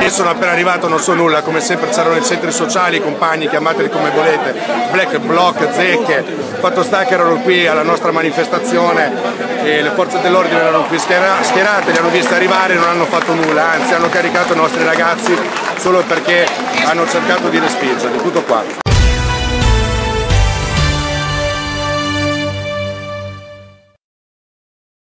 Io sono appena arrivato, non so nulla, come sempre c'erano i centri sociali, i compagni, chiamateli come volete, Black Block, Zecche, fatto sta che erano qui alla nostra manifestazione e le forze dell'ordine erano qui schierate, li hanno visti arrivare e non hanno fatto nulla, anzi hanno caricato i nostri ragazzi solo perché hanno cercato di respingerli, tutto qua.